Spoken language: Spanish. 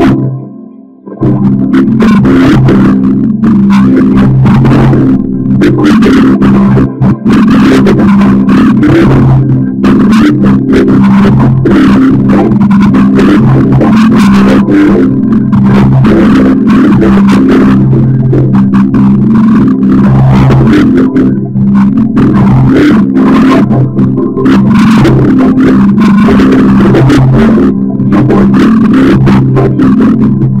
you. thank